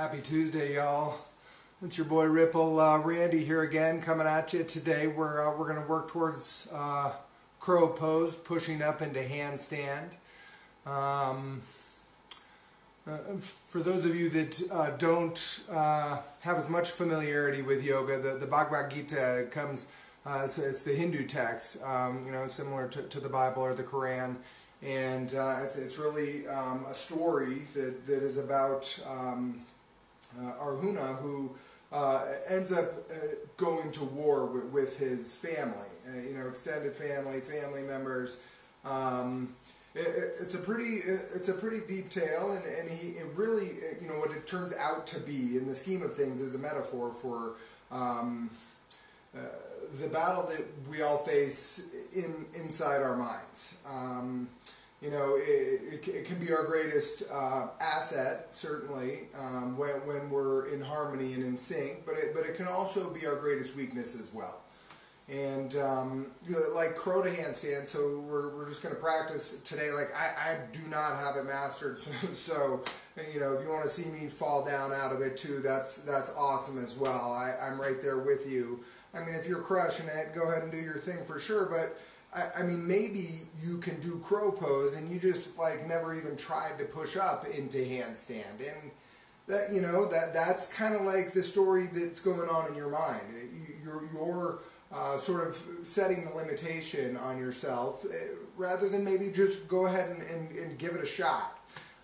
Happy Tuesday, y'all. It's your boy Ripple uh, Randy here again, coming at you today. We're uh, we're gonna work towards uh, crow pose, pushing up into handstand. Um, uh, for those of you that uh, don't uh, have as much familiarity with yoga, the, the Bhagavad Gita comes, it's, it's, the Hindu text, um, you know, similar to, to, the Bible or the Quran. And uh, it's, it's, really um, a story that, that is about um, uh, Arjuna who ends up going to war with, with his family, you know, extended family, family members. Um, it, it's a pretty it's a pretty deep tale, and, and he really you know what it turns out to be in the scheme of things is a metaphor for um, uh, the battle that we all face in inside our minds. Um, you know, it, it, can be our greatest uh, asset, certainly, um, when, when we're in harmony and in sync, but it, but it can also be our greatest weakness as well. And um, like crow to handstand, so we're, we're just going to practice today. Like I, I do not have it mastered, so, so you know if you want to see me fall down out of it too, that's that's awesome as well. I, I'm right there with you. I mean, if you're crushing it, go ahead and do your thing for sure. But I, I mean, maybe you can do crow pose and you just like never even tried to push up into handstand and that you know that that's kind of like the story that's going on in your mind. Your your uh, sort of setting the limitation on yourself uh, rather than maybe just go ahead and, and, and give it a shot.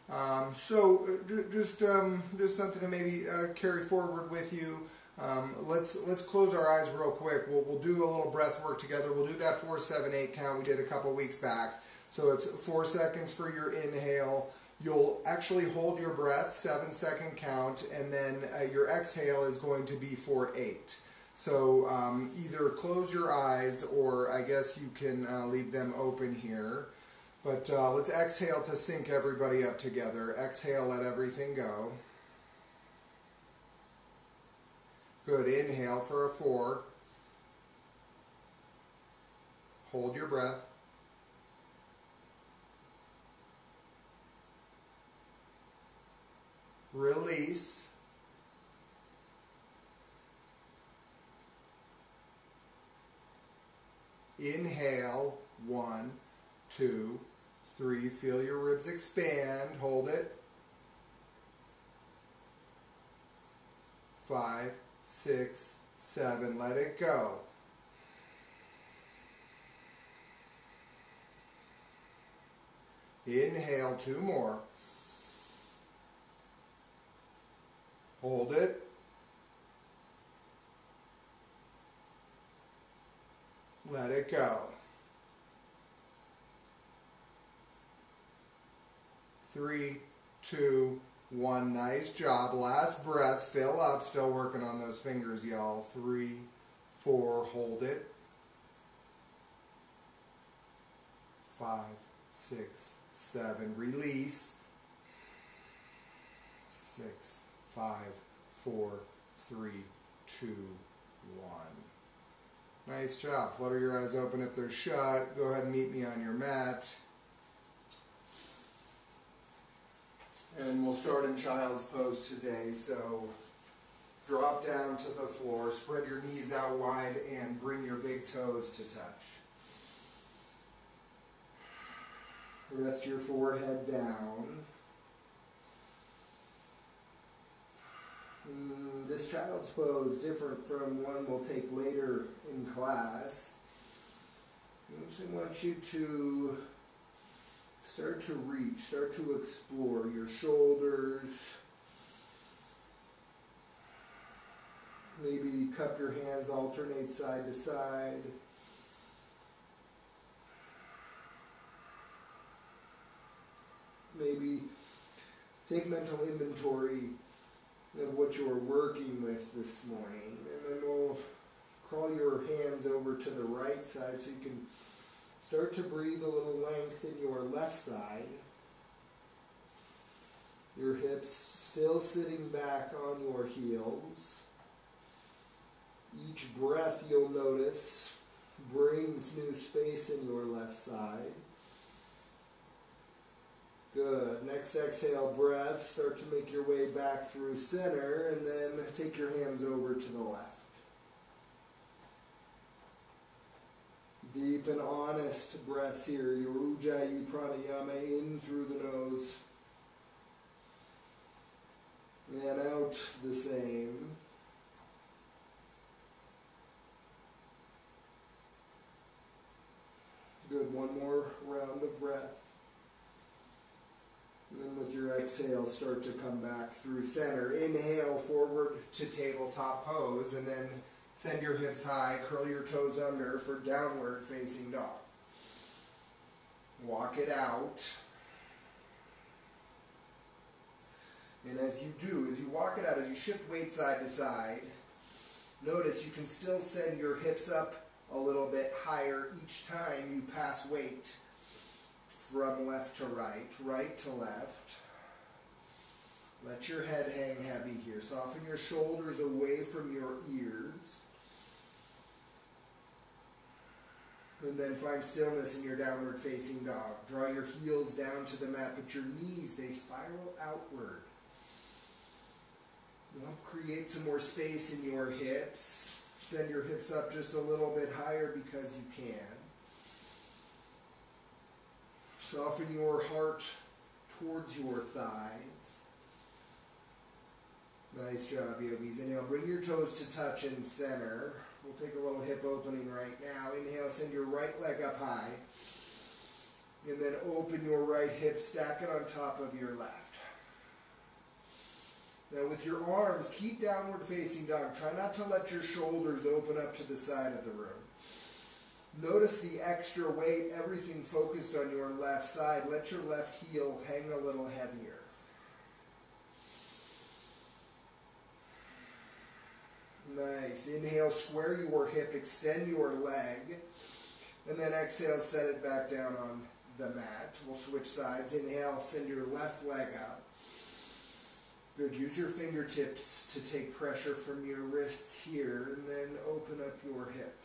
Um, so uh, just um, just something to maybe uh, carry forward with you. Um, let's let's close our eyes real quick. We'll, we'll do a little breath work together. We'll do that four seven eight count we did a couple weeks back. So it's four seconds for your inhale. You'll actually hold your breath, seven second count, and then uh, your exhale is going to be for eight. So um, either close your eyes or I guess you can uh, leave them open here. But uh, let's exhale to sync everybody up together. Exhale, let everything go. Good. Inhale for a four. Hold your breath. Release. Inhale, one, two, three. Feel your ribs expand. Hold it. Five, six, seven. Let it go. Inhale, two more. Hold it. Let it go. Three, two, one. Nice job. Last breath. Fill up. Still working on those fingers, y'all. Three, four. Hold it. Five, six, seven. Release. Six, five, four, three, two, one. Nice job. Flutter your eyes open if they're shut. Go ahead and meet me on your mat. And we'll start in child's pose today. So drop down to the floor, spread your knees out wide, and bring your big toes to touch. Rest your forehead down. Mm, this child's pose different from one we'll take later in class. I want you to start to reach, start to explore your shoulders. Maybe cup your hands, alternate side to side. Maybe take mental inventory of what you're working with this morning. And then we'll crawl your hands over to the right side so you can start to breathe a little length in your left side. Your hips still sitting back on your heels. Each breath you'll notice brings new space in your left side. Good. Next exhale breath. Start to make your way back through center and then take your hands over to the left. Deep and honest breaths here. Your Ujjayi pranayama in through the nose. And out the same. Good. One more round of breath. And then with your exhale, start to come back through center. Inhale forward to tabletop pose, and then send your hips high, curl your toes under for downward facing dog. Walk it out. And as you do, as you walk it out, as you shift weight side to side, notice you can still send your hips up a little bit higher each time you pass weight from left to right, right to left. Let your head hang heavy here. Soften your shoulders away from your ears. And then find stillness in your downward facing dog. Draw your heels down to the mat, but your knees, they spiral outward. Help create some more space in your hips. Send your hips up just a little bit higher because you can. Soften your heart towards your thighs. Nice job, yogis. Inhale, bring your toes to touch in center. We'll take a little hip opening right now. Inhale, send your right leg up high. And then open your right hip, stack it on top of your left. Now with your arms, keep downward facing dog. Try not to let your shoulders open up to the side of the room. Notice the extra weight, everything focused on your left side. Let your left heel hang a little heavier. Nice. Inhale, square your hip, extend your leg. And then exhale, set it back down on the mat. We'll switch sides. Inhale, send your left leg up. Good. Use your fingertips to take pressure from your wrists here, and then open up your hip.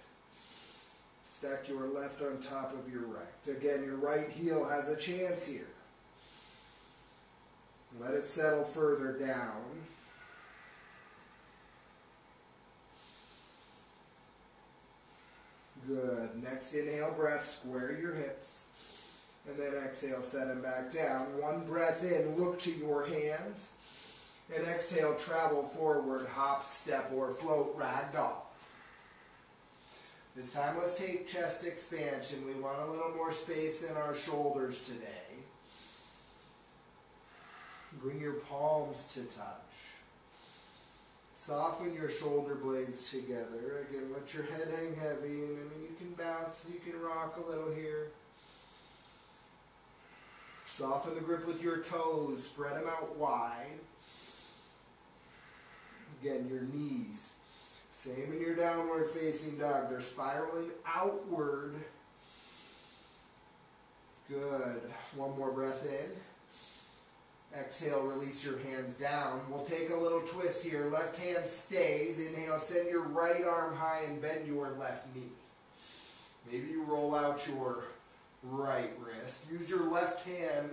Stack your left on top of your right. Again, your right heel has a chance here. Let it settle further down. Good. Next inhale breath, square your hips. And then exhale, set them back down. One breath in, look to your hands. And exhale, travel forward, hop, step, or float, ragdoll. This time let's take chest expansion. We want a little more space in our shoulders today. Bring your palms to touch. Soften your shoulder blades together. Again, let your head hang heavy. And I mean, you can bounce, you can rock a little here. Soften the grip with your toes. Spread them out wide. Again, your knees. Same in your downward facing dog. They're spiraling outward. Good. One more breath in. Exhale, release your hands down. We'll take a little twist here. Left hand stays. Inhale, send your right arm high and bend your left knee. Maybe you roll out your right wrist. Use your left hand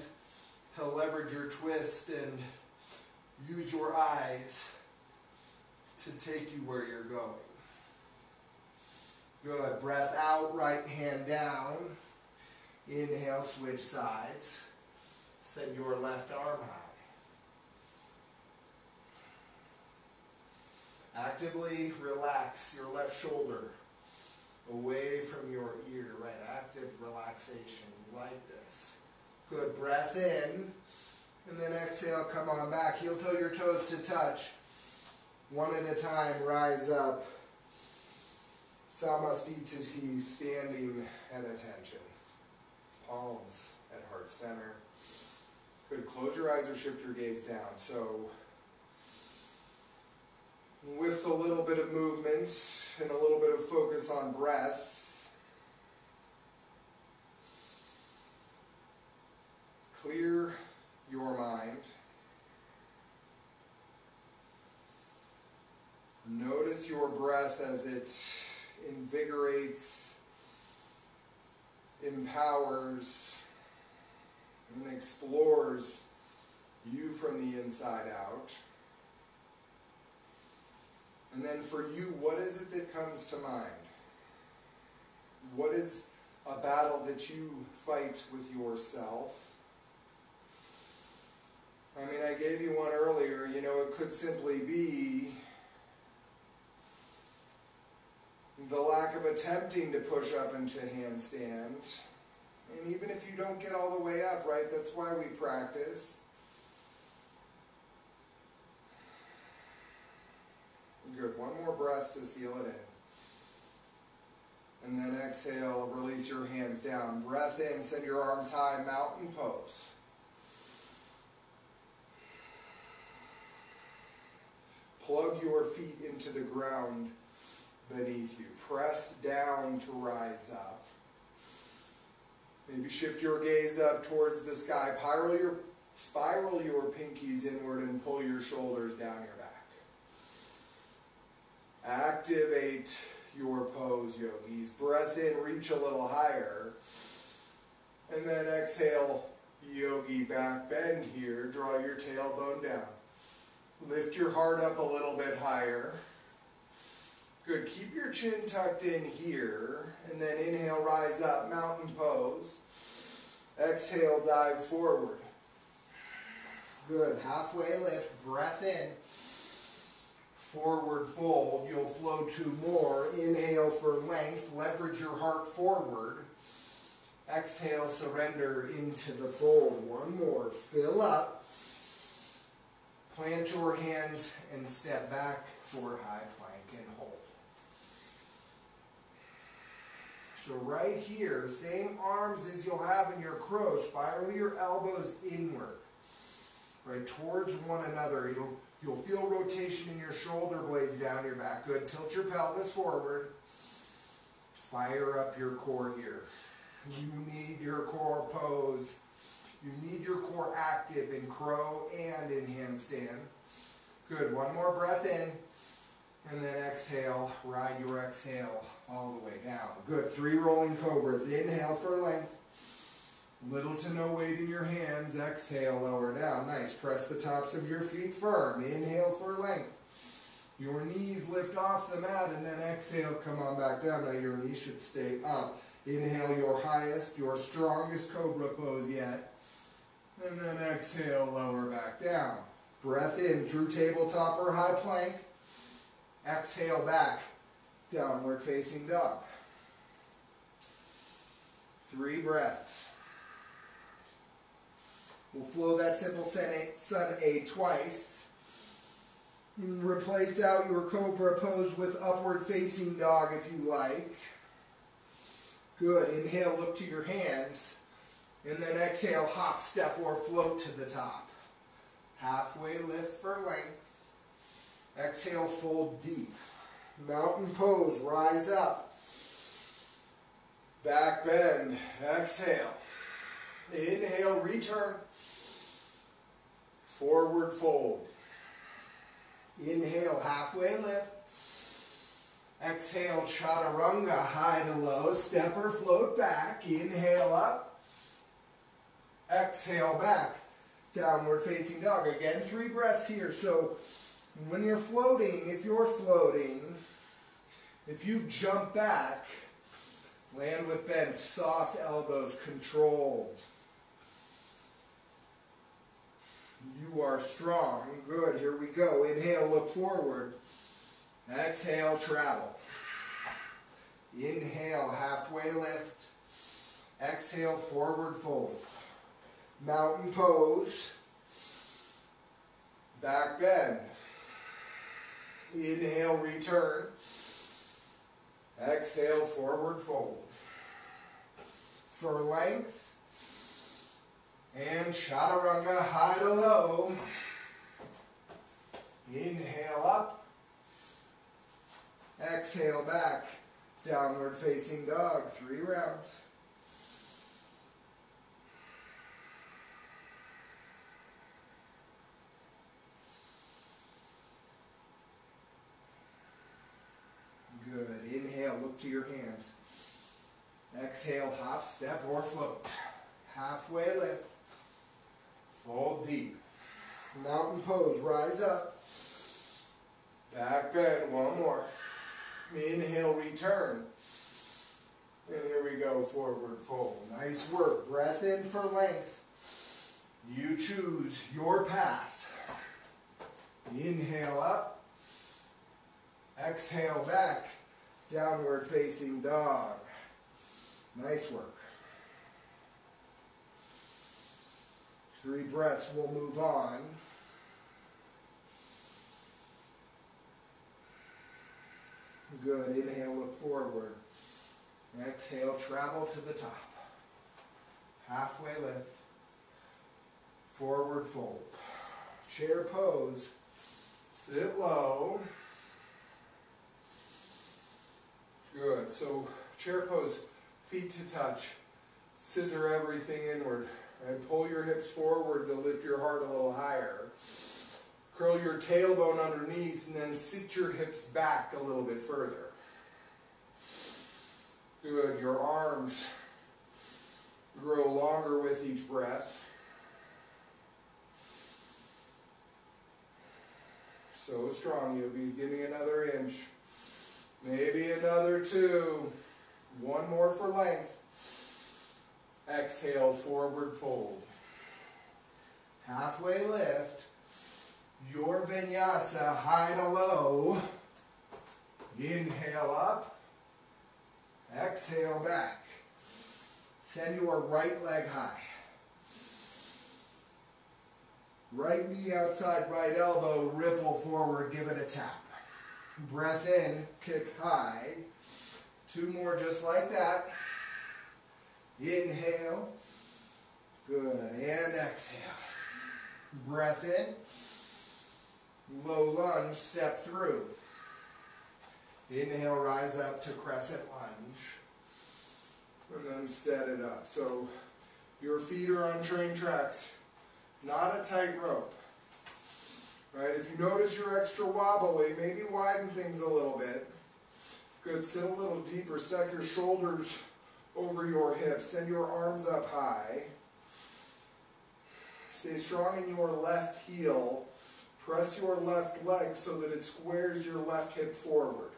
to leverage your twist and use your eyes to take you where you're going. Good. Breath out, right hand down. Inhale, switch sides. Send your left arm high. Actively relax your left shoulder away from your ear, right? Active relaxation like this. Good. Breath in. And then exhale, come on back. Heel toe your toes to touch. One at a time, rise up. Samastiti, standing at attention. Palms at heart center. Good. Close your eyes or shift your gaze down. So, with a little bit of movement and a little bit of focus on breath, clear your mind. Notice your breath as it invigorates, empowers, and explores you from the inside out. And then for you, what is it that comes to mind? What is a battle that you fight with yourself? I mean, I gave you one earlier. You know, it could simply be the lack of attempting to push up into handstand. And even if you don't get all the way up, right, that's why we practice. Good. One more breath to seal it in. And then exhale, release your hands down. Breath in, send your arms high, mountain pose. Plug your feet into the ground beneath you. Press down to rise up. Maybe shift your gaze up towards the sky. Spiral your, spiral your pinkies inward and pull your shoulders down your back. Activate your pose, yogis. Breath in, reach a little higher. And then exhale, yogi back bend here. Draw your tailbone down. Lift your heart up a little bit higher. Good. Keep your chin tucked in here. And then inhale, rise up, mountain pose. Exhale, dive forward. Good. Halfway lift. Breath in. Forward fold. You'll flow two more. Inhale for length. Leverage your heart forward. Exhale, surrender into the fold. One more. Fill up. Plant your hands and step back for high plank and hold. So right here, same arms as you'll have in your crow, spiral your elbows inward, right towards one another. You'll, you'll feel rotation in your shoulder blades down your back. Good. Tilt your pelvis forward. Fire up your core here. You need your core pose. You need your core active in crow and in handstand. Good. One more breath in. And then exhale. Ride your exhale all the way down. Good. Three rolling cobras. Inhale for length. Little to no weight in your hands. Exhale, lower down. Nice. Press the tops of your feet firm. Inhale for length. Your knees lift off the mat and then exhale, come on back down. Now your knees should stay up. Inhale your highest, your strongest cobra pose yet. And then exhale, lower back down. Breath in through tabletop or high plank. Exhale back, downward facing dog. Three breaths. We'll flow that simple sun A twice. Replace out your cobra pose with upward facing dog if you like. Good. Inhale, look to your hands. And then exhale, hop, step, or float to the top. Halfway lift for length. Exhale, fold deep. Mountain pose, rise up. Back bend, exhale. Inhale, return. Forward fold. Inhale, halfway lift. Exhale, chaturanga, high to low. Step or float back. Inhale up. Exhale back. Downward facing dog. Again, three breaths here. So when you're floating, if you're floating, if you jump back, land with bent, soft elbows, controlled. You are strong. Good. Here we go. Inhale, look forward. Exhale, travel. Inhale, halfway lift. Exhale, forward fold. Mountain pose. Back bend. Inhale, return. Exhale, forward fold. For length, and chaturanga high to low. Inhale up. Exhale back. Downward facing dog. Three rounds. Good. Inhale, look to your hands. Exhale, hop, step, or float. Halfway lift. Fold deep. Mountain pose, rise up. Back bend, one more. Inhale, return. And here we go, forward fold. Nice work. Breath in for length. You choose your path. Inhale up. Exhale back. Downward facing dog. Nice work. Three breaths, we'll move on. Good. Inhale, look forward. Exhale, travel to the top. Halfway lift. Forward fold. Chair pose. Sit low. Good. So chair pose, feet to touch. Scissor everything inward. And pull your hips forward to lift your heart a little higher. Curl your tailbone underneath and then sit your hips back a little bit further. Good. Your arms grow longer with each breath. So strong, yogis. Give me another inch. Maybe another two. One more for length. Exhale, forward fold. Halfway lift. Your vinyasa, high to low. Inhale up. Exhale back. Send your right leg high. Right knee outside right elbow, ripple forward, give it a tap. Breath in, kick high. Two more just like that. Inhale. Good. And exhale. Breath in. Low lunge, step through. Inhale, rise up to crescent lunge. And then set it up. So your feet are on train tracks, not a tight rope. Right? If you notice you're extra wobbly, maybe widen things a little bit. Good. Sit a little deeper. Stack your shoulders over your hips. Send your arms up high. Stay strong in your left heel. Press your left leg so that it squares your left hip forward.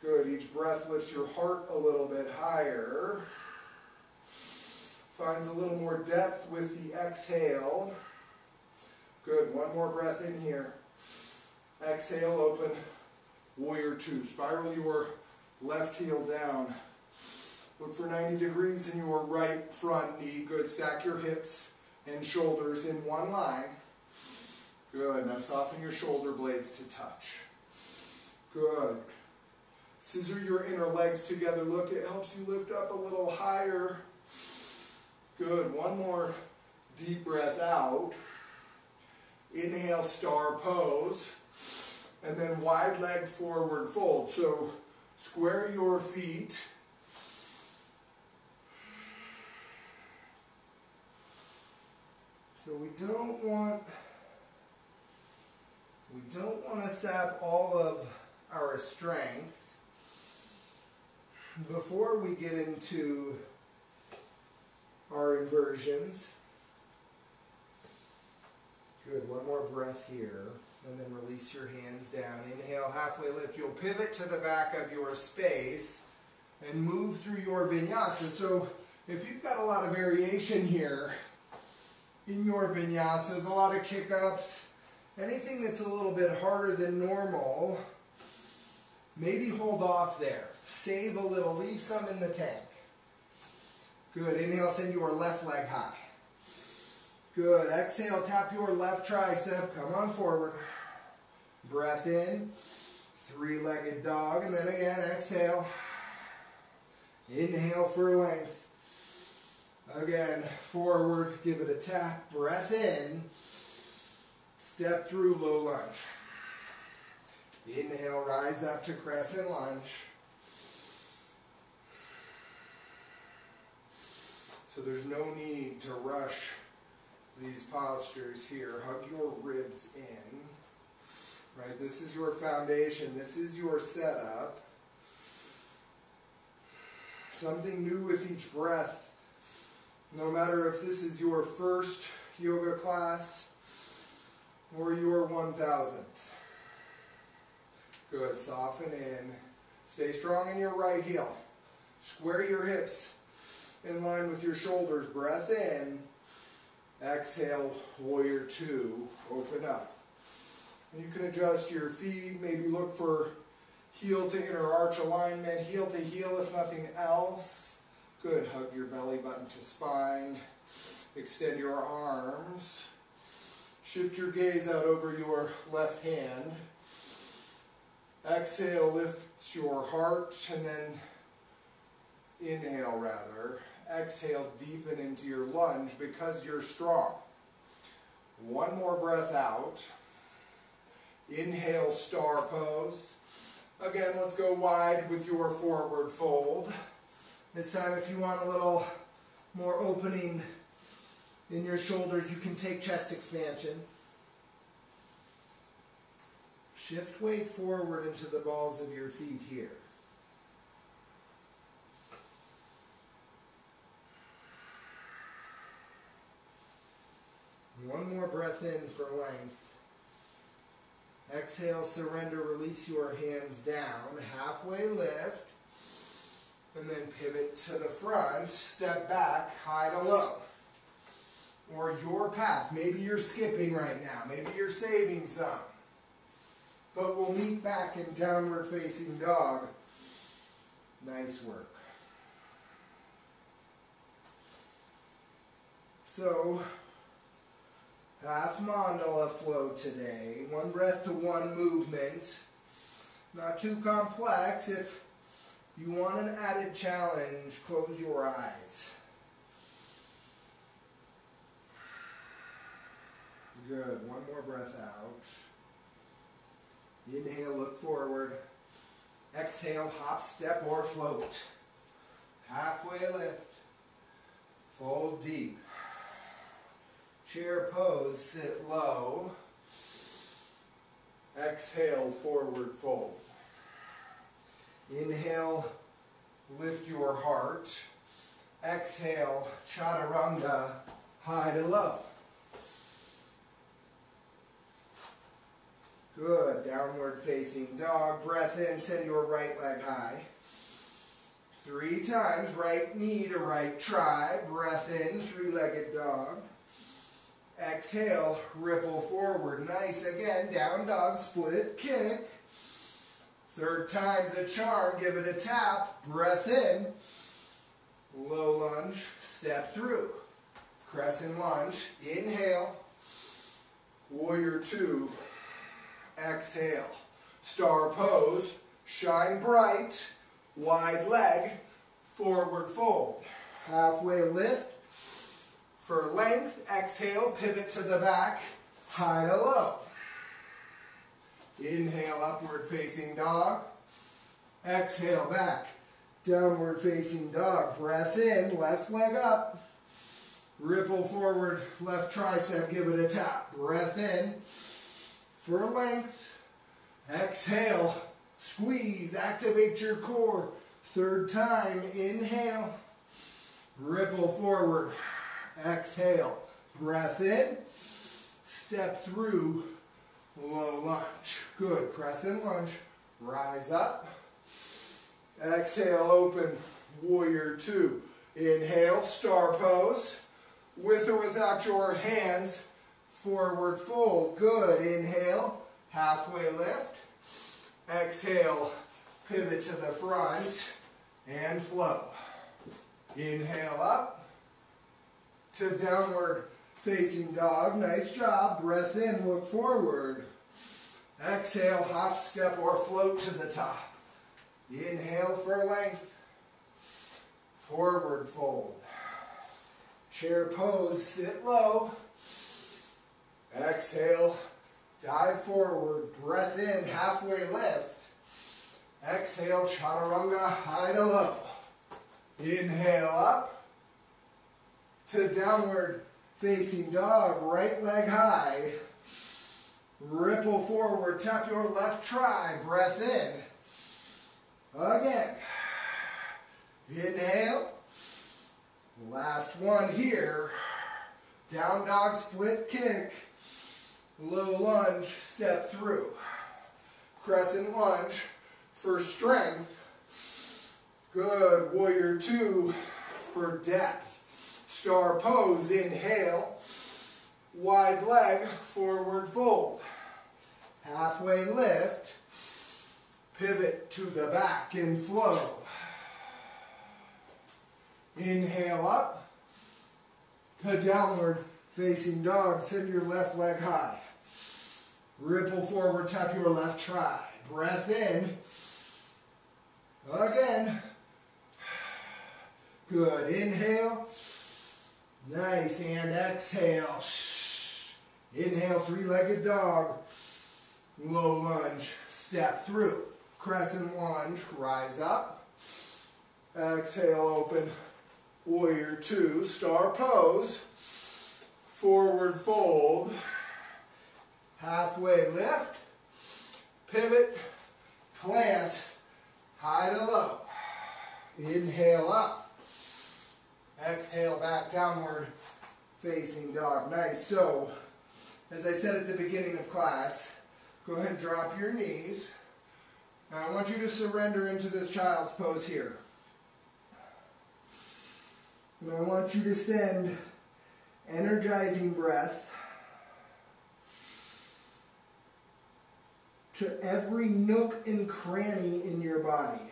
Good. Each breath lifts your heart a little bit higher. Finds a little more depth with the exhale. Good. One more breath in here. Exhale, open. Warrior two. Spiral your left heel down. Look for 90 degrees in your right front knee. Good. Stack your hips and shoulders in one line. Good. Now soften your shoulder blades to touch. Good. Scissor your inner legs together. Look, it helps you lift up a little higher. Good. One more deep breath out. Inhale, star pose. And then wide leg forward fold. So square your feet. So we don't want we don't want to sap all of our strength before we get into our inversions. Good, one more breath here. And then release your hands down. Inhale, halfway lift. You'll pivot to the back of your space and move through your vinyasa. So if you've got a lot of variation here in your vinyasas, a lot of kick-ups, anything that's a little bit harder than normal, maybe hold off there. Save a little, leave some in the tank. Good, inhale, send your left leg high. Good. Exhale, tap your left tricep. Come on forward. Breath in. Three-legged dog. And then again, exhale. Inhale for length. Again, forward. Give it a tap. Breath in. Step through low lunge. Inhale, rise up to crescent lunge. So there's no need to rush these postures here. Hug your ribs in. Right? This is your foundation. This is your setup. Something new with each breath. No matter if this is your first yoga class or your 1000th. Good, soften in. Stay strong in your right heel. Square your hips in line with your shoulders. Breath in. Exhale, warrior two. Open up. You can adjust your feet, maybe look for heel to inner arch alignment, heel to heel if nothing else. Good, hug your belly button to spine. Extend your arms. Shift your gaze out over your left hand. Exhale, lift your heart, and then inhale rather. Exhale, deepen into your lunge because you're strong. One more breath out. Inhale, star pose. Again, let's go wide with your forward fold. This time, if you want a little more opening in your shoulders, you can take chest expansion. Shift weight forward into the balls of your feet here. One more breath in for length. Exhale, surrender, release your hands down. Halfway lift. And then pivot to the front. Step back, high to low. Or your path. Maybe you're skipping right now. Maybe you're saving some. But we'll meet back in downward facing dog. Nice work. So, half mandala flow today. One breath to one movement. Not too complex. If you want an added challenge, close your eyes. Good. One more breath out. Inhale, look forward. Exhale, hop, step, or float. Halfway lift. Fold deep. Chair pose, sit low. Exhale, forward fold. Inhale, lift your heart. Exhale, chaturanga, high to low. Good. Downward facing dog. Breath in. Send your right leg high. Three times. Right knee to right tri. Breath in. Three-legged dog. Exhale. Ripple forward. Nice. Again. Down dog. Split kick. Third time's a charm. Give it a tap. Breath in. Low lunge. Step through. Crescent lunge. Inhale. Warrior two exhale. Star pose, shine bright, wide leg, forward fold. Halfway lift, for length, exhale, pivot to the back, high to low. Inhale, upward facing dog. Exhale, back. Downward facing dog. Breath in, left leg up. Ripple forward, left tricep, give it a tap. Breath in for length. Exhale, squeeze, activate your core. Third time, inhale, ripple forward. Exhale, breath in, step through, low lunge. Good, Press in lunge, rise up. Exhale, open, warrior two. Inhale, star pose. With or without your hands, Forward fold. Good. Inhale. Halfway lift. Exhale. Pivot to the front. And flow. Inhale up. To downward facing dog. Nice job. Breath in. Look forward. Exhale. Hop, step, or float to the top. Inhale for length. Forward fold. Chair pose. Sit low. Exhale, dive forward, breath in, halfway lift. Exhale, chaturanga, high to low. Inhale up to downward facing dog, right leg high. Ripple forward, tap your left tri, breath in. Again. Inhale, Last one here. Down dog split kick. Low lunge, step through. Crescent lunge for strength. Good. Warrior two for depth. Star pose, inhale. Wide leg, forward fold. Halfway lift. Pivot to the back and flow. Inhale up to downward facing dog. Send your left leg high. Ripple forward, tap your left tri. Breath in. Again. Good. Inhale. Nice. And exhale. Inhale, three-legged dog. Low lunge. Step through. Crescent lunge. Rise up. Exhale, open. Warrior two. Star pose. Forward fold. Halfway lift. Pivot. Plant. High to low. Inhale up. Exhale back downward facing dog. Nice. So, as I said at the beginning of class, go ahead and drop your knees. Now I want you to surrender into this child's pose here. And I want you to send energizing breath to every nook and cranny in your body.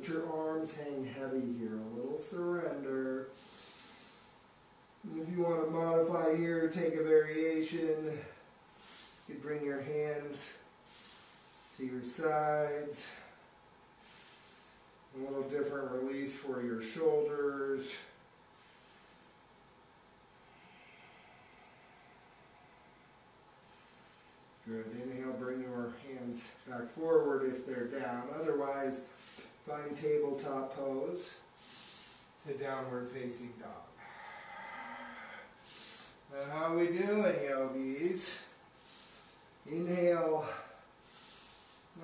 Let your arms hang heavy here, a little surrender. And if you want to modify here, take a variation. You bring your hands to your sides. A little different release for your shoulders. Good. Inhale, bring your hands back forward if they're down. Otherwise, find tabletop pose to downward facing dog. Now how we doing, yogis? Inhale.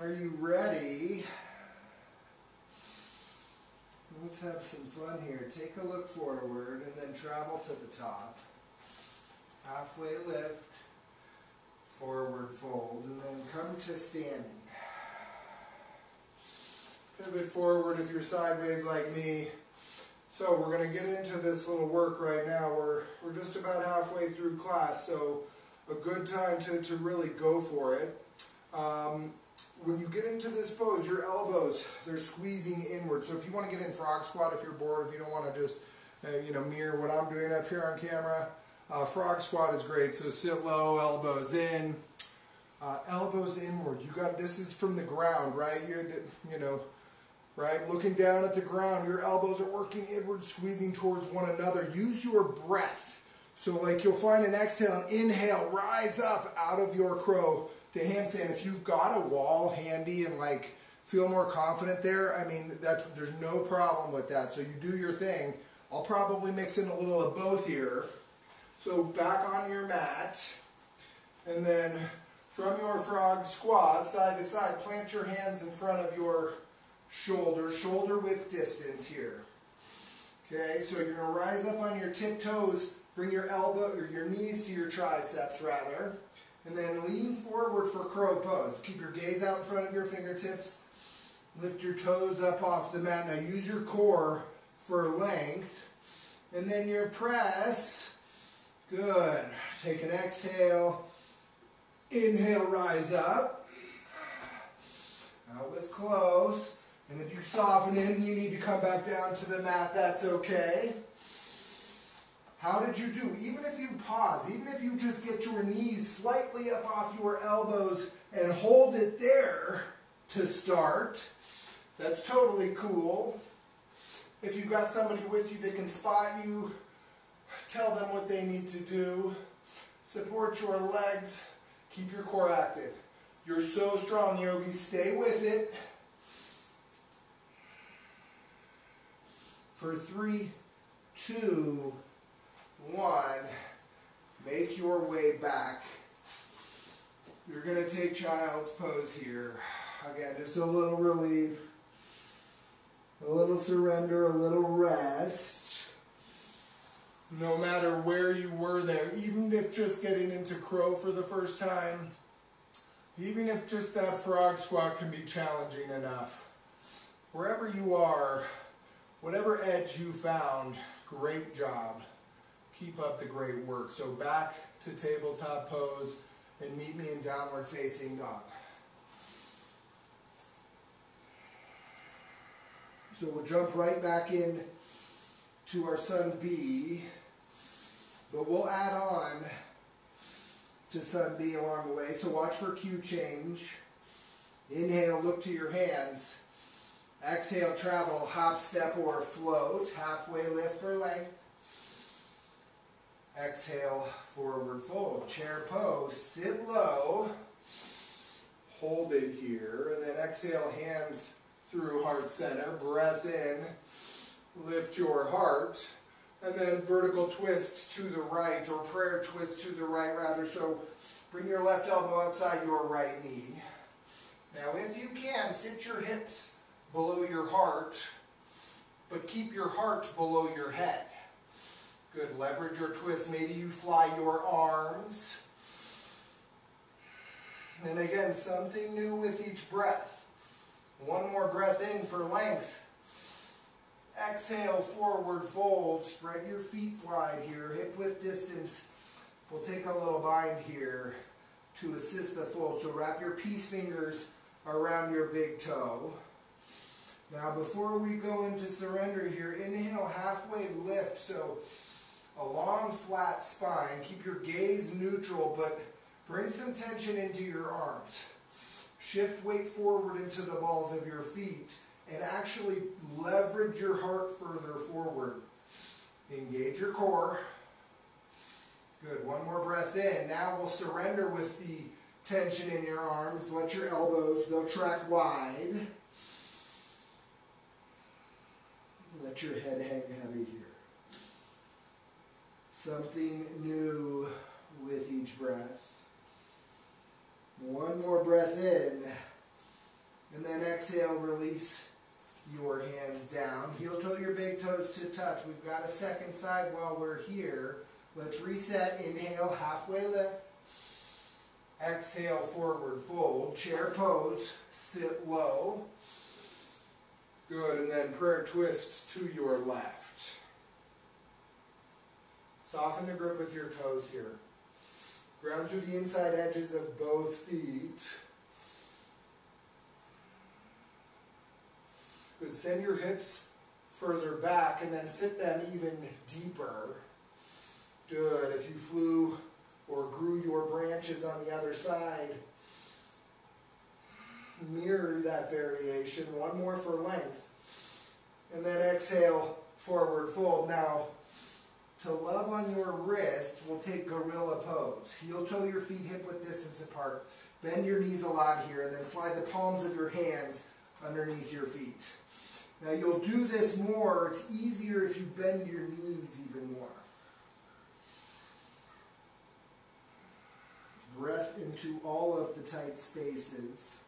Are you ready? Let's have some fun here. Take a look forward and then travel to the top. Halfway lift forward fold, and then come to standing. Pivot forward if you're sideways like me. So we're going to get into this little work right now. We're, we're just about halfway through class, so a good time to, to really go for it. Um, when you get into this pose, your elbows, they're squeezing inward. So if you want to get in frog squat, if you're bored, if you don't want to just, uh, you know, mirror what I'm doing up here on camera, uh, frog squat is great. So sit low, elbows in, uh, elbows inward. You got this is from the ground, right? You're the, you know, right? Looking down at the ground. Your elbows are working inward, squeezing towards one another. Use your breath. So like you'll find an exhale, and inhale, rise up out of your crow to handstand. If you've got a wall handy and like feel more confident there, I mean that's there's no problem with that. So you do your thing. I'll probably mix in a little of both here. So back on your mat, and then from your frog squat, side to side, plant your hands in front of your shoulder, shoulder width distance here. Okay, so you're going to rise up on your tiptoes, bring your elbow, or your knees to your triceps rather, and then lean forward for crow pose. Keep your gaze out in front of your fingertips, lift your toes up off the mat. Now use your core for length, and then your press, Good. Take an exhale. Inhale, rise up. That was close. And if you soften in, you need to come back down to the mat, that's okay. How did you do? Even if you pause, even if you just get your knees slightly up off your elbows and hold it there to start, that's totally cool. If you've got somebody with you that can spot you, Tell them what they need to do. Support your legs. Keep your core active. You're so strong, yogi. Stay with it. For three, two, one, make your way back. You're going to take child's pose here. Again, just a little relief. A little surrender, a little rest. No matter where you were there, even if just getting into crow for the first time, even if just that frog squat can be challenging enough. Wherever you are, whatever edge you found, great job. Keep up the great work. So back to tabletop pose and meet me in downward facing dog. So we'll jump right back in to our sun B, but we'll add on to sun B along the way. So watch for cue change. Inhale, look to your hands. Exhale, travel, hop, step, or float. Halfway lift for length. Exhale, forward fold. Chair pose, sit low. Hold it here, and then exhale, hands through heart center. Breath in, lift your heart, and then vertical twist to the right, or prayer twist to the right rather. So bring your left elbow outside your right knee. Now if you can, sit your hips below your heart, but keep your heart below your head. Good, leverage or twist. Maybe you fly your arms. And again, something new with each breath. One more breath in for length. Exhale, forward fold. Spread your feet wide here, hip width distance. We'll take a little bind here to assist the fold. So wrap your peace fingers around your big toe. Now before we go into surrender here, inhale, halfway lift. So a long flat spine. Keep your gaze neutral, but bring some tension into your arms. Shift weight forward into the balls of your feet and actually leverage your heart further forward. Engage your core. Good. One more breath in. Now we'll surrender with the tension in your arms. Let your elbows, they'll track wide. Let your head hang heavy here. Something new with each breath. One more breath in. And then exhale, release your hands down. Heel toe your big toes to touch. We've got a second side while we're here. Let's reset. Inhale, halfway lift. Exhale, forward fold. Chair pose. Sit low. Good. And then prayer twists to your left. Soften the grip with your toes here. Ground through the inside edges of both feet. Good. Send your hips further back and then sit them even deeper. Good. If you flew or grew your branches on the other side, mirror that variation. One more for length. And then exhale, forward fold. Now, to love on your wrist, we'll take gorilla pose. Heel toe your feet hip width distance apart. Bend your knees a lot here, and then slide the palms of your hands underneath your feet. Now you'll do this more. It's easier if you bend your knees even more. Breath into all of the tight spaces.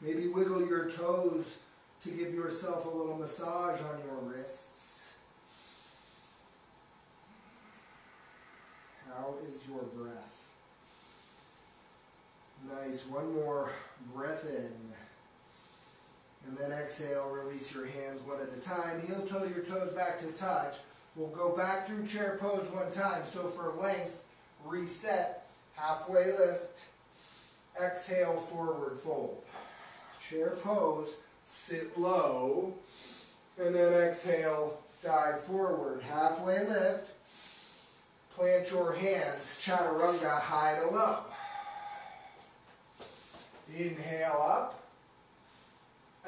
Maybe wiggle your toes to give yourself a little massage on your wrists. How is your breath? Nice. One more breath in. And then exhale, release your hands one at a time. Heel toe your toes back to touch. We'll go back through chair pose one time. So for length, reset, halfway lift, exhale, forward fold. Chair pose, sit low, and then exhale, dive forward. Halfway lift, plant your hands, chaturanga, high to low. Inhale up,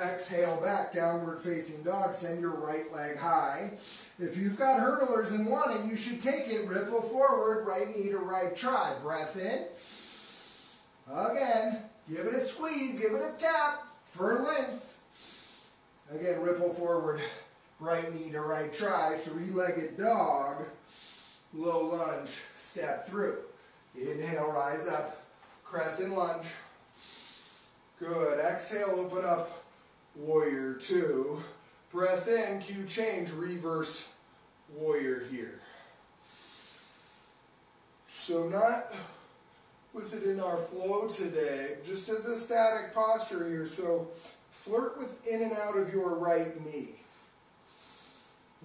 exhale back, downward facing dog, send your right leg high. If you've got hurdlers and want it, you should take it, ripple forward, right knee to right try. Breath in. Again, give it a squeeze, give it a tap for length. Again, ripple forward, right knee to right try, three-legged dog, low lunge, step through. Inhale, rise up, crescent lunge. Good. Exhale, open up. Warrior two. Breath in, cue change, reverse warrior here. So not with it in our flow today, just as a static posture here. So flirt with in and out of your right knee.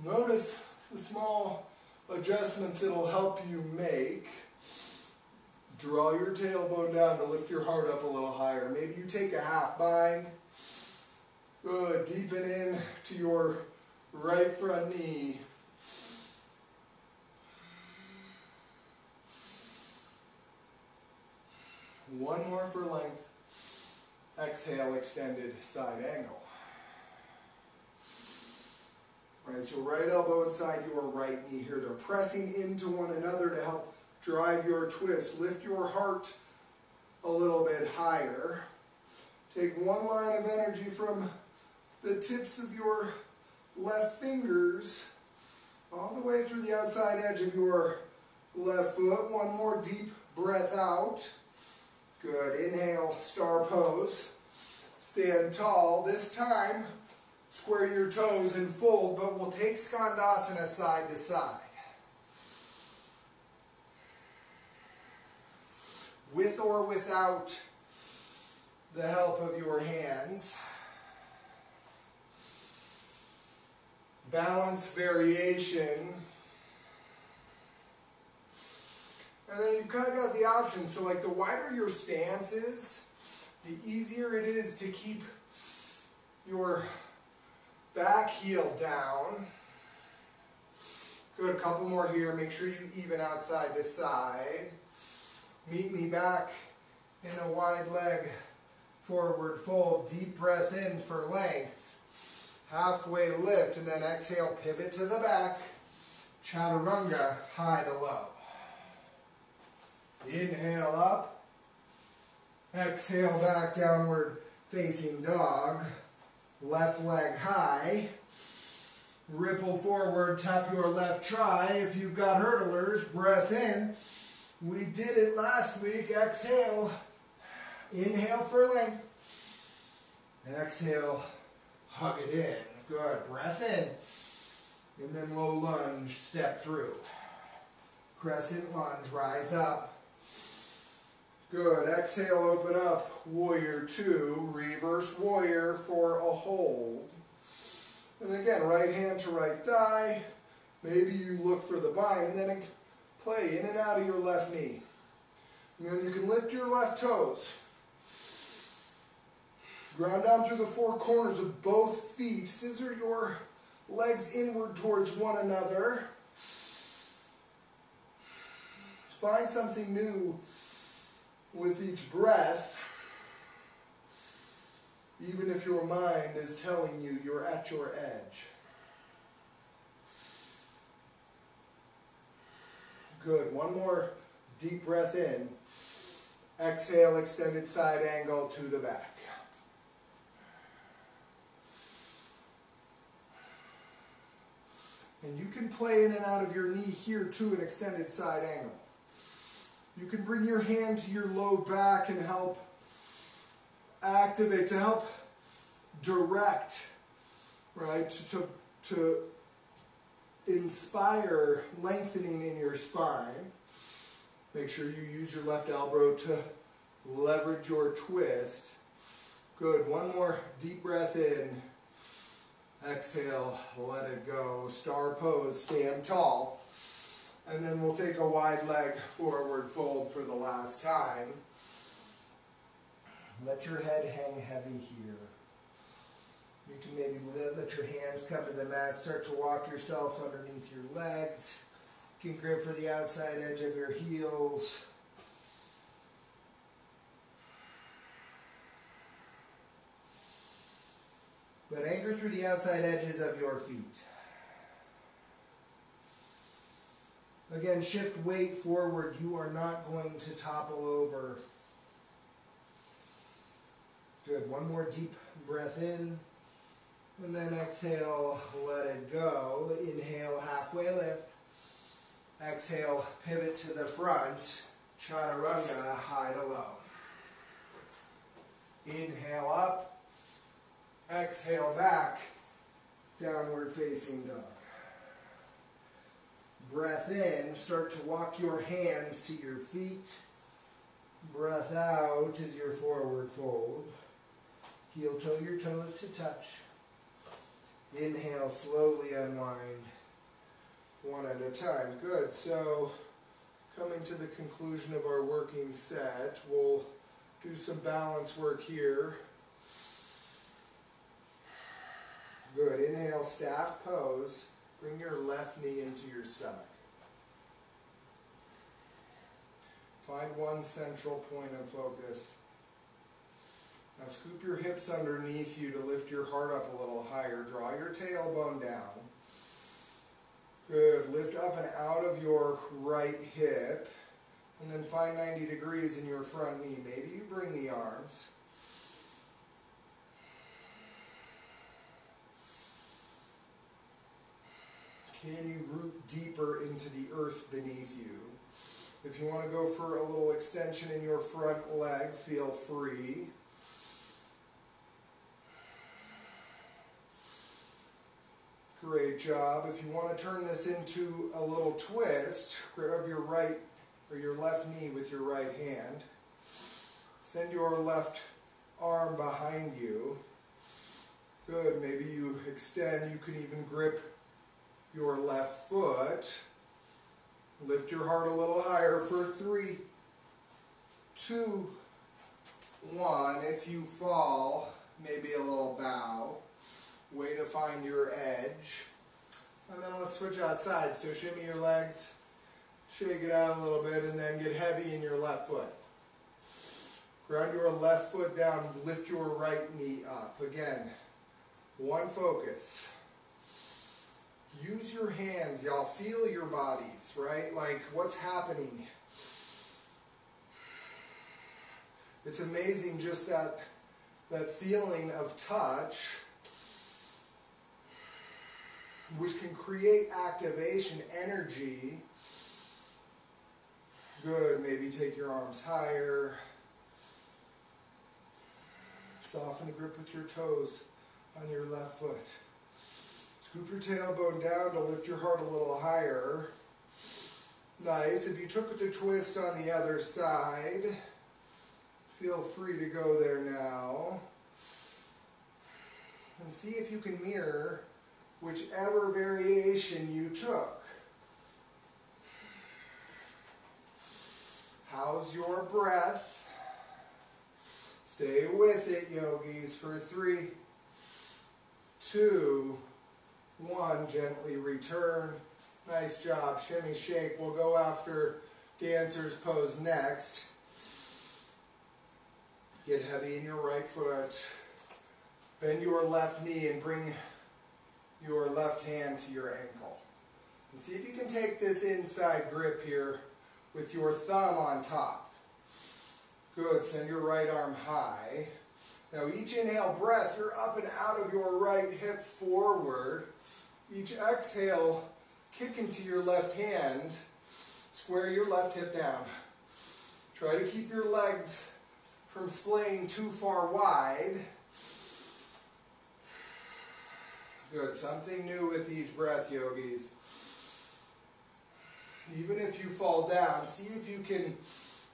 Notice the small adjustments it'll help you make. Draw your tailbone down to lift your heart up a little higher. Maybe you take a half bind. Good. Deepen in to your right front knee. One more for length. Exhale, extended side angle. Right, so right elbow inside your right knee here. They're pressing into one another to help drive your twist. Lift your heart a little bit higher. Take one line of energy from the tips of your left fingers all the way through the outside edge of your left foot. One more deep breath out. Good. Inhale, star pose. Stand tall. This time, square your toes and fold, but we'll take Skandasana side to side. With or without the help of your hands. Balance variation And then you've kind of got the option. So like the wider your stance is, the easier it is to keep your back heel down. Good, a couple more here. Make sure you even outside to side. Meet me back in a wide leg forward fold. Deep breath in for length. Halfway lift and then exhale, pivot to the back. Chaturanga, high to low. Inhale up. Exhale back downward facing dog. Left leg high. Ripple forward, tap your left try. If you've got hurdlers, breath in. We did it last week. Exhale. Inhale for length. Exhale. Hug it in. Good. Breath in. And then low lunge, step through. Crescent lunge, rise up. Good. Exhale, open up. Warrior two. Reverse warrior for a hold. And again, right hand to right thigh. Maybe you look for the bind and then play in and out of your left knee. And then you can lift your left toes. Ground down through the four corners of both feet. Scissor your legs inward towards one another. Find something new with each breath, even if your mind is telling you you're at your edge. Good. One more deep breath in. Exhale, extended side angle to the back. And you can play in and out of your knee here to an extended side angle. You can bring your hand to your low back and help activate, to help direct, right? To, to, to inspire lengthening in your spine. Make sure you use your left elbow to leverage your twist. Good. One more deep breath in. Exhale, let it go. Star pose, stand tall. And then we'll take a wide leg forward fold for the last time. Let your head hang heavy here. You can maybe let your hands come to the mat, start to walk yourself underneath your legs. You can grip for the outside edge of your heels. But anchor through the outside edges of your feet. Again, shift weight forward. You are not going to topple over. Good. One more deep breath in. And then exhale, let it go. Inhale, halfway lift. Exhale, pivot to the front. Chaturanga, high to low. Inhale up, exhale back, downward facing dog. Breath in, start to walk your hands to your feet. Breath out is your forward fold. Heel toe your toes to touch. Inhale, slowly unwind. One at a time. Good. So, coming to the conclusion of our working set, we'll do some balance work here. Good. Inhale, staff pose. Bring your left knee into your stomach. Find one central point of focus. Now scoop your hips underneath you to lift your heart up a little higher. Draw your tailbone down. Good. Lift up and out of your right hip. And then find 90 degrees in your front knee. Maybe you bring the arms. Can you root deeper into the earth beneath you? If you want to go for a little extension in your front leg, feel free. Great job. If you want to turn this into a little twist, grab your right or your left knee with your right hand. Send your left arm behind you. Good. Maybe you extend. You can even grip your left foot. Lift your heart a little higher for three, two, one. If you fall, maybe a little bow. Way to find your edge. And then let's switch outside. So shimmy your legs, shake it out a little bit, and then get heavy in your left foot. Ground your left foot down, lift your right knee up. Again, one focus. Use your hands, y'all. Feel your bodies, right? Like what's happening. It's amazing just that that feeling of touch which can create activation energy. Good, maybe take your arms higher. Soften the grip with your toes on your left foot. Scoop your tailbone down to lift your heart a little higher. Nice. If you took the twist on the other side, feel free to go there now. And see if you can mirror whichever variation you took. How's your breath? Stay with it, yogis, for three, two, one. Gently return. Nice job. Shimmy shake. We'll go after dancer's pose next. Get heavy in your right foot. Bend your left knee and bring your left hand to your ankle. And see if you can take this inside grip here with your thumb on top. Good, send your right arm high. Now each inhale breath, you're up and out of your right hip forward. Each exhale, kick into your left hand, square your left hip down. Try to keep your legs from splaying too far wide. Good. Something new with each breath, yogis. Even if you fall down, see if you can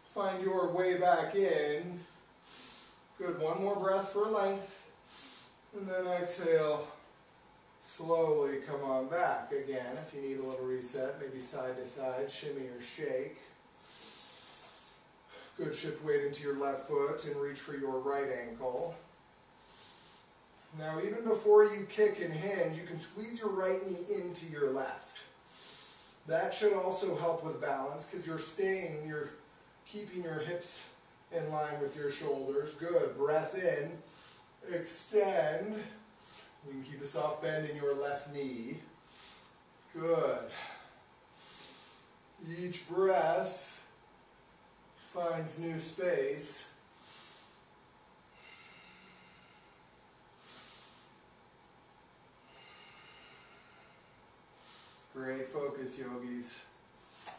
find your way back in. Good. One more breath for length. And then exhale. Slowly come on back. Again, if you need a little reset, maybe side to side, shimmy or shake. Good. Shift weight into your left foot and reach for your right ankle. Now even before you kick and hinge, you can squeeze your right knee into your left. That should also help with balance because you're staying, you're keeping your hips in line with your shoulders. Good. Breath in. Extend. You can keep a soft bend in your left knee. Good. Each breath finds new space. Great focus, yogis.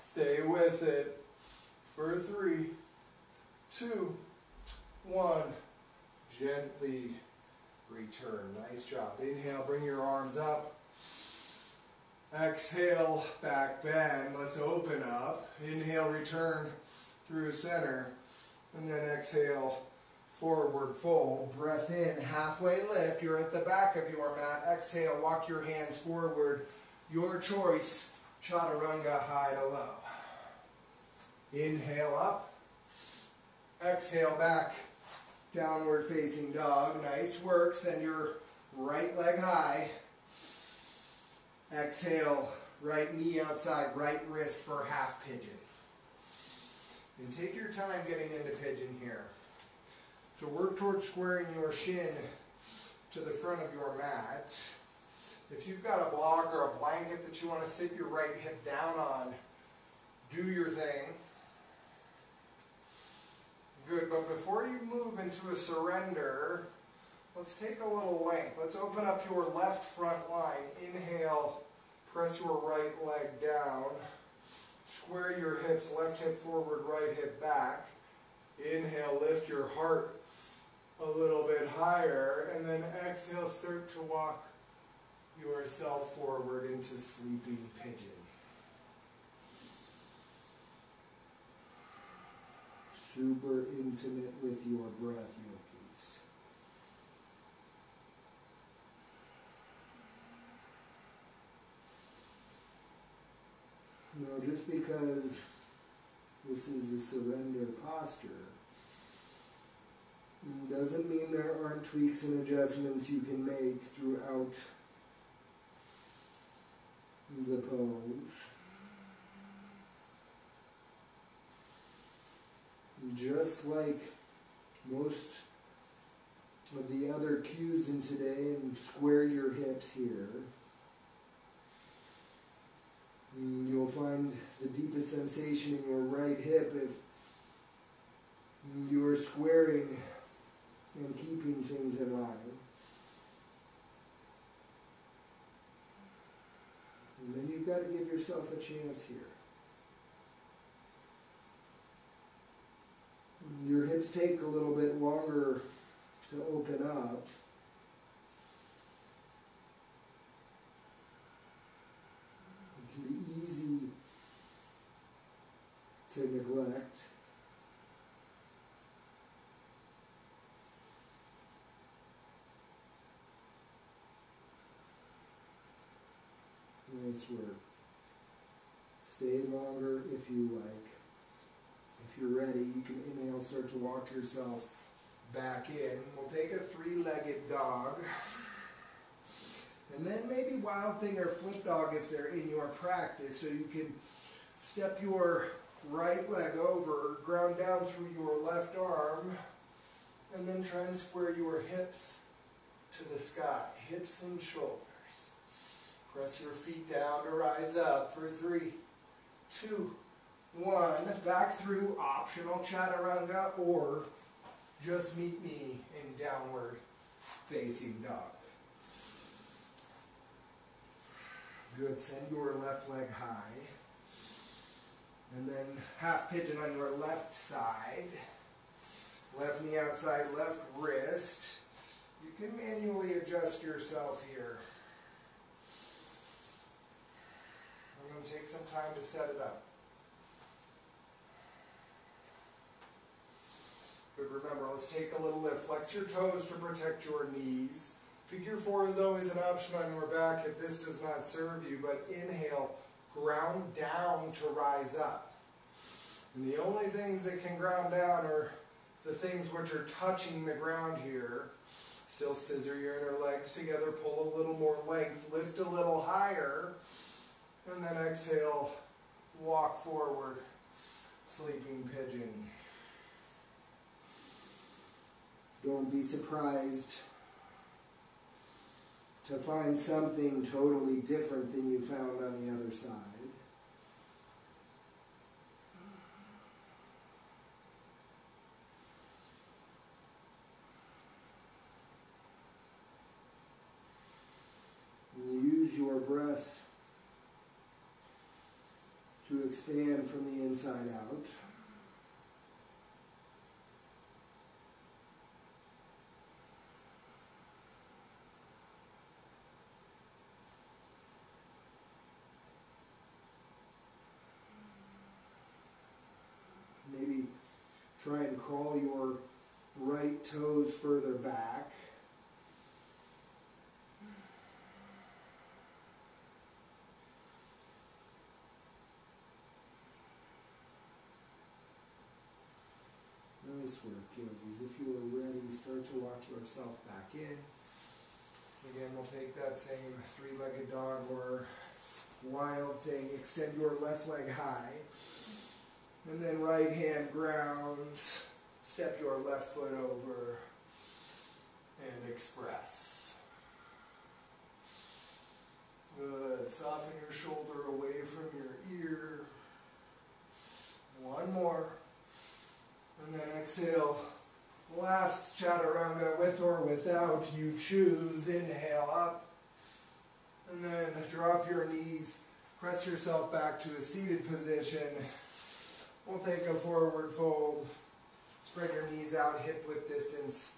Stay with it for three, two, one. gently return. Nice job. Inhale, bring your arms up. Exhale, back bend. Let's open up. Inhale, return through center. And then exhale, forward fold. Breath in, halfway lift. You're at the back of your mat. Exhale, walk your hands forward. Your choice, chaturanga, high to low. Inhale up. Exhale back. Downward facing dog. Nice work. Send your right leg high. Exhale, right knee outside, right wrist for half pigeon. And take your time getting into pigeon here. So work towards squaring your shin to the front of your mat. If you've got a block or a blanket that you want to sit your right hip down on, do your thing. Good, but before you move into a surrender, let's take a little length. Let's open up your left front line. Inhale, press your right leg down. Square your hips, left hip forward, right hip back. Inhale, lift your heart a little bit higher, and then exhale, start to walk yourself forward into sleeping pigeon. Super intimate with your breath, yogis. Now, just because this is the surrender posture doesn't mean there aren't tweaks and adjustments you can make throughout the pose. Just like most of the other cues in today, and square your hips here. You'll find the deepest sensation in your right hip if you're squaring and keeping things in line. And then you've got to give yourself a chance here. Your hips take a little bit longer to open up. It can be easy to neglect. Nice work. Stay longer if you like you're ready, you can inhale, start to walk yourself back in. We'll take a three-legged dog. And then maybe wild thing or flip dog if they're in your practice. So you can step your right leg over, ground down through your left arm, and then try and square your hips to the sky, hips and shoulders. Press your feet down to rise up for three, two, one back through optional chaturanga or just meet me in downward facing dog. Good, send your left leg high. And then half pigeon on your left side. Left knee outside, left wrist. You can manually adjust yourself here. I'm going to take some time to set it up. But remember, let's take a little lift. Flex your toes to protect your knees. Figure four is always an option on your back if this does not serve you, but inhale, ground down to rise up. And the only things that can ground down are the things which are touching the ground here. Still scissor your inner legs together, pull a little more length, lift a little higher, and then exhale, walk forward, sleeping pigeon. Don't be surprised to find something totally different than you found on the other side. use your breath to expand from the inside out. Try and crawl your right toes further back. Nice work, yogis. If you are ready, start to walk yourself back in. Again, we'll take that same three-legged dog or wild thing. Extend your left leg high. And then right hand grounds. Step your left foot over and express. Good. Soften your shoulder away from your ear. One more. And then exhale. Last chaturanga with or without, you choose. Inhale up. And then drop your knees. Press yourself back to a seated position. We'll take a forward fold. Spread your knees out, hip width distance.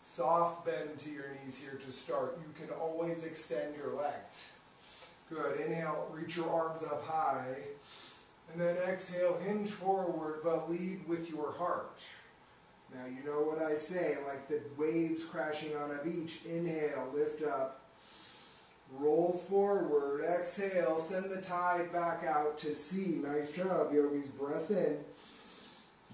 Soft bend to your knees here to start. You can always extend your legs. Good. Inhale, reach your arms up high. And then exhale, hinge forward, but lead with your heart. Now you know what I say, like the waves crashing on a beach. Inhale, lift up. Roll forward, exhale, send the tide back out to sea. Nice job, yogis. Breath in.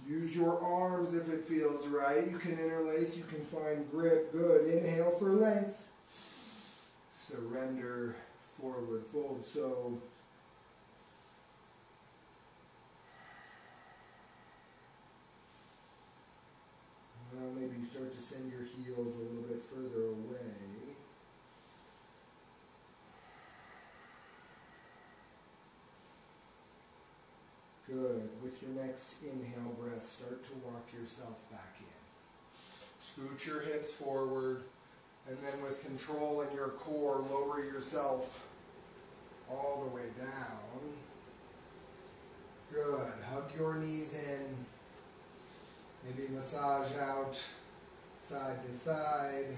Use your arms if it feels right. You can interlace, you can find grip. Good. Inhale for length. Surrender, forward fold. So Now maybe you start to send your heels a little bit further away. Good. With your next inhale breath, start to walk yourself back in. Scoot your hips forward, and then with control in your core, lower yourself all the way down. Good. Hug your knees in. Maybe massage out side to side.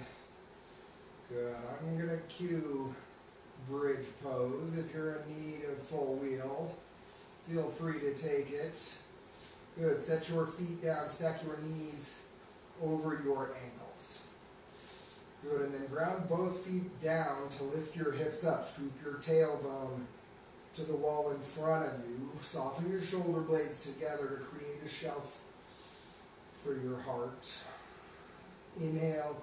Good. I'm going to cue bridge pose. If you're in need of full wheel, feel free to take it. Good. Set your feet down. Stack your knees over your ankles. Good. And then ground both feet down to lift your hips up. Scoop your tailbone to the wall in front of you. Soften your shoulder blades together to create a shelf for your heart. Inhale,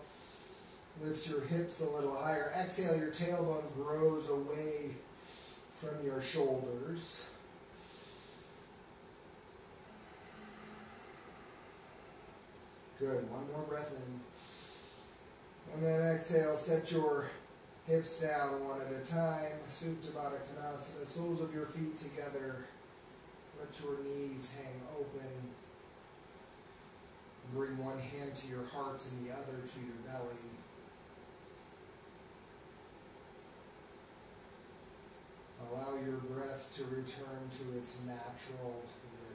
lifts your hips a little higher. Exhale, your tailbone grows away from your shoulders. Good. One more breath in. And then exhale, set your hips down one at a time. Supta Baddha Konasana, soles of your feet together. Let your knees hang open. Bring one hand to your heart and the other to your belly. Allow your breath to return to its natural rhythm.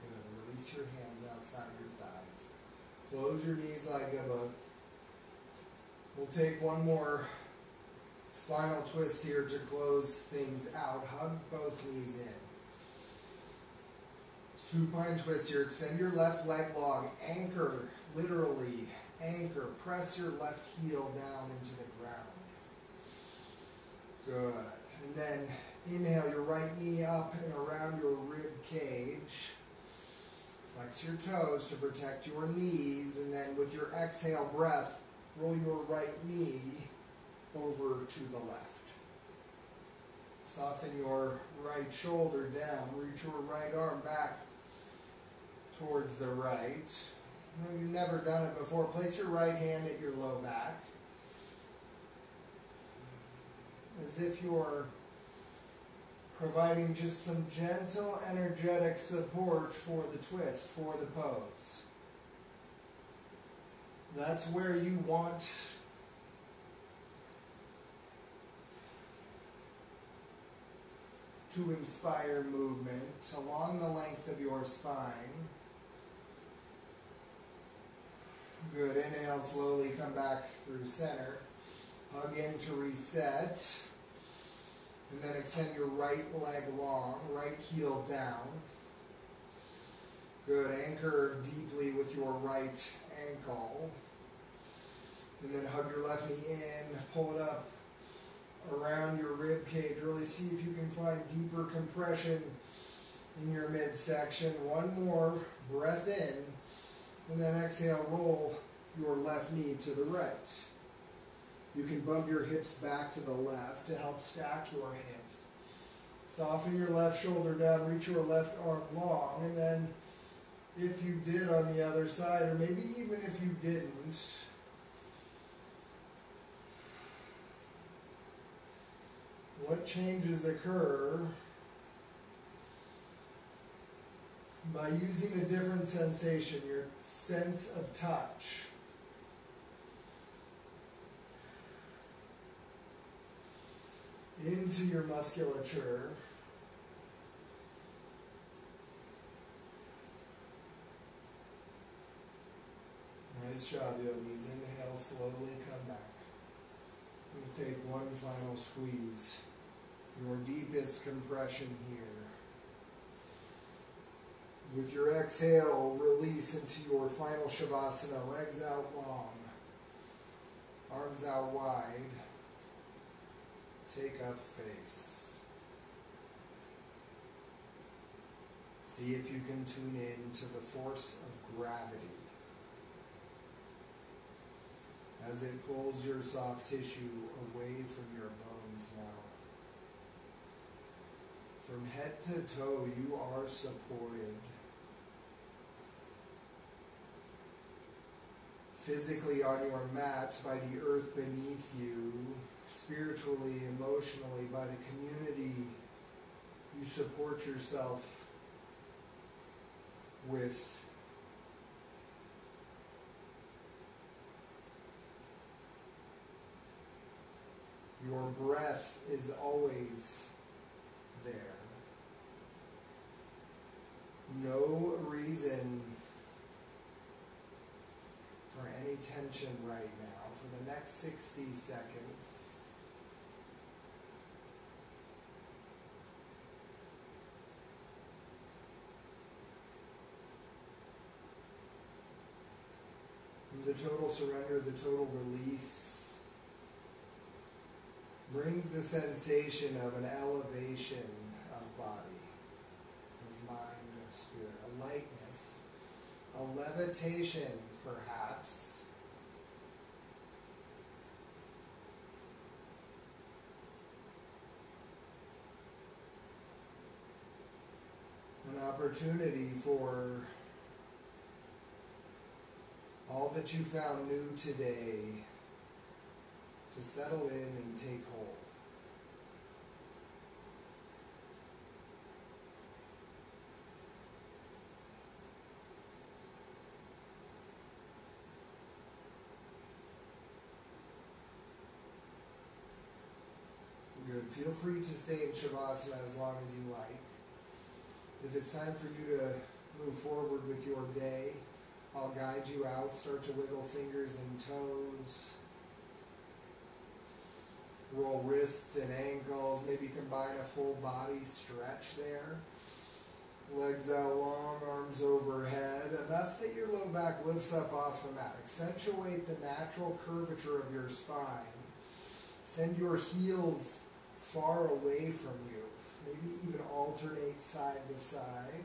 Good. Your hands outside your thighs. Close your knees like a book. We'll take one more spinal twist here to close things out. Hug both knees in. Supine twist here. Extend your left leg long. Anchor, literally, anchor. Press your left heel down into the ground. Good. And then inhale your right knee up and around your rib cage. Flex your toes to protect your knees. And then with your exhale breath, roll your right knee over to the left. Soften your right shoulder down. Reach your right arm back towards the right. You've never done it before. Place your right hand at your low back. As if you're providing just some gentle, energetic support for the twist, for the pose. That's where you want to inspire movement along the length of your spine. Good. Inhale, slowly come back through center. Hug in to reset. And then extend your right leg long, right heel down. Good. Anchor deeply with your right ankle. And then hug your left knee in, pull it up around your rib cage. Really see if you can find deeper compression in your midsection. One more breath in, and then exhale, roll your left knee to the right. You can bump your hips back to the left to help stack your hips. Soften your left shoulder down, reach your left arm long, and then if you did on the other side, or maybe even if you didn't, what changes occur by using a different sensation, your sense of touch. Into your musculature. Nice job, yogis. Inhale, slowly come back. We'll take one final squeeze. Your deepest compression here. With your exhale, release into your final Shavasana. Legs out long. Arms out wide. Take up space. See if you can tune in to the force of gravity as it pulls your soft tissue away from your bones now. From head to toe, you are supported. Physically on your mat by the earth beneath you, spiritually, emotionally, by the community you support yourself with. Your breath is always there. No reason for any tension right now for the next 60 seconds. The total surrender, the total release brings the sensation of an elevation of body, of mind, of spirit, a lightness, a levitation perhaps. An opportunity for all that you found new today to settle in and take hold. Good. Feel free to stay in Shavasana as long as you like. If it's time for you to move forward with your day, I'll guide you out. Start to wiggle fingers and toes. Roll wrists and ankles. Maybe combine a full body stretch there. Legs out long, arms overhead. Enough that your low back lifts up off the mat. Accentuate the natural curvature of your spine. Send your heels far away from you. Maybe even alternate side to side.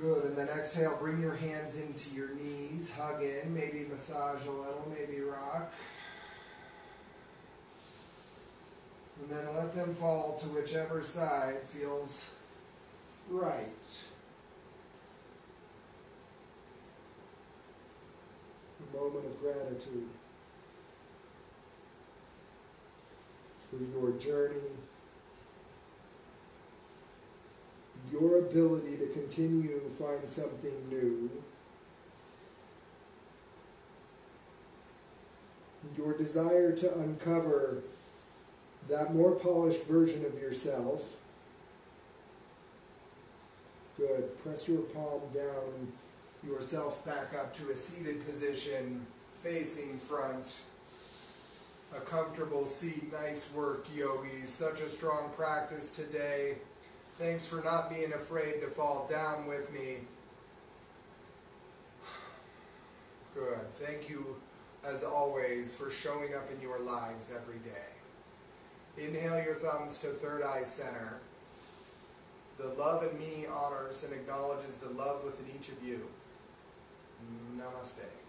Good, and then exhale, bring your hands into your knees, hug in, maybe massage a little, maybe rock. And then let them fall to whichever side feels right. A moment of gratitude for your journey your ability to continue to find something new, your desire to uncover that more polished version of yourself. Good. Press your palm down, yourself back up to a seated position, facing front. A comfortable seat. Nice work, yogis. Such a strong practice today. Thanks for not being afraid to fall down with me. Good. Thank you, as always, for showing up in your lives every day. Inhale your thumbs to third eye center. The love in me honors and acknowledges the love within each of you. Namaste.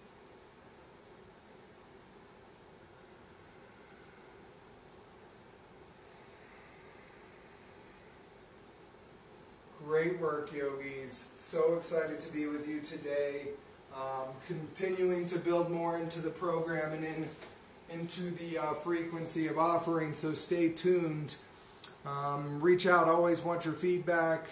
Great work, yogis. So excited to be with you today. Um, continuing to build more into the program and in into the uh, frequency of offering. So stay tuned. Um, reach out. Always want your feedback.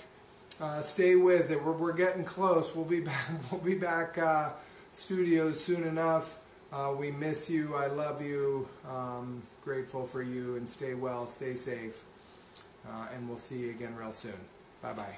Uh, stay with it. We're, we're getting close. We'll be back. We'll be back uh, studios soon enough. Uh, we miss you. I love you. Um, grateful for you. And stay well. Stay safe. Uh, and we'll see you again real soon. Bye bye.